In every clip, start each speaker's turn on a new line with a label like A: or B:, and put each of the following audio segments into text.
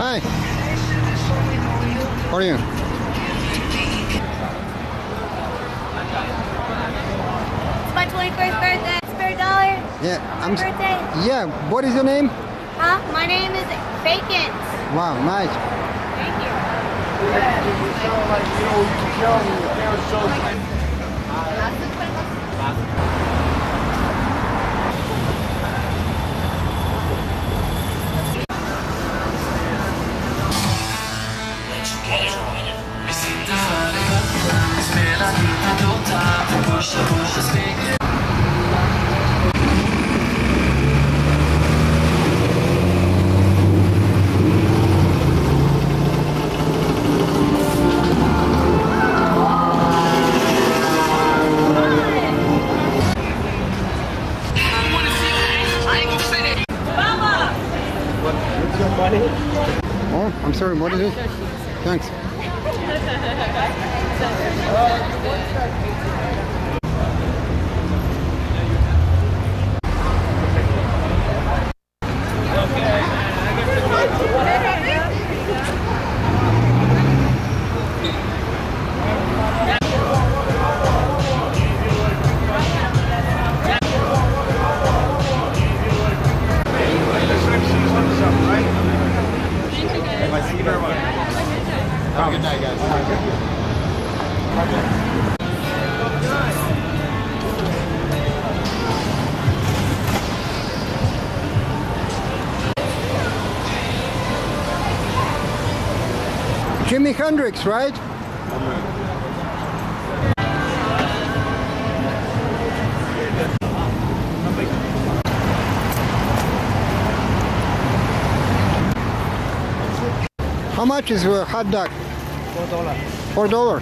A: Hi. How are you?
B: It's my 21st birthday. Spare dollar.
A: Yeah, I'm.
B: Birthday.
A: Yeah, what is your name?
B: Huh? My name is Vacant.
A: Wow, nice.
B: Thank you.
A: Oh, I'm sorry, what is it? Thanks.
C: Have a good night, guys.
A: Jimi Hendrix, right? How much is a hot dog? Four dollar. Four dollar.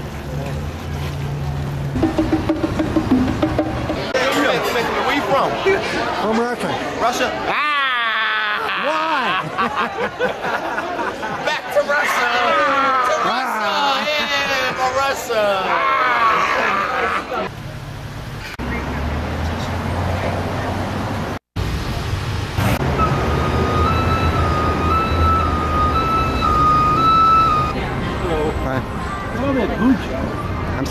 C: Where you from?
A: From Russia.
C: Russia?
A: Why?
C: Back to Russia! To ah! Russia! Yeah, for Russia!
A: Ah!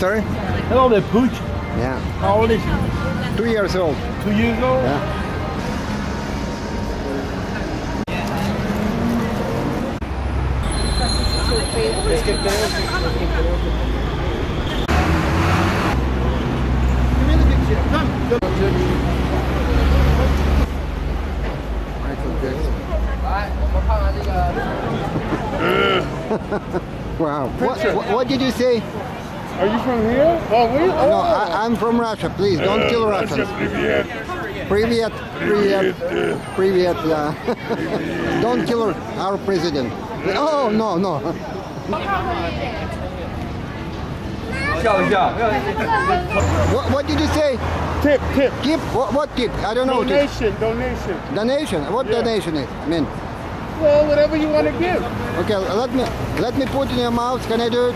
A: Sorry?
D: Hello there, Pooch.
A: Yeah.
D: How old is you?
A: Two years old.
D: Two years old?
A: Yeah. Michael Jackson. wow. What, what, what did you say?
D: Are you from here? Oh, we? Oh.
A: No, I, I'm from Russia. Please don't kill Russians. Привет, привет, привет, yeah. Don't kill our president. Oh, no, no. What, what did you say?
D: Tip, tip.
A: Tip? What, what tip? I don't know. Tip.
D: Donation, donation.
A: Donation? What
D: Yeah.
A: donation is? I mean,
D: Well, whatever you want to give.
A: okay, let me let me put in your mouth. Can I do it?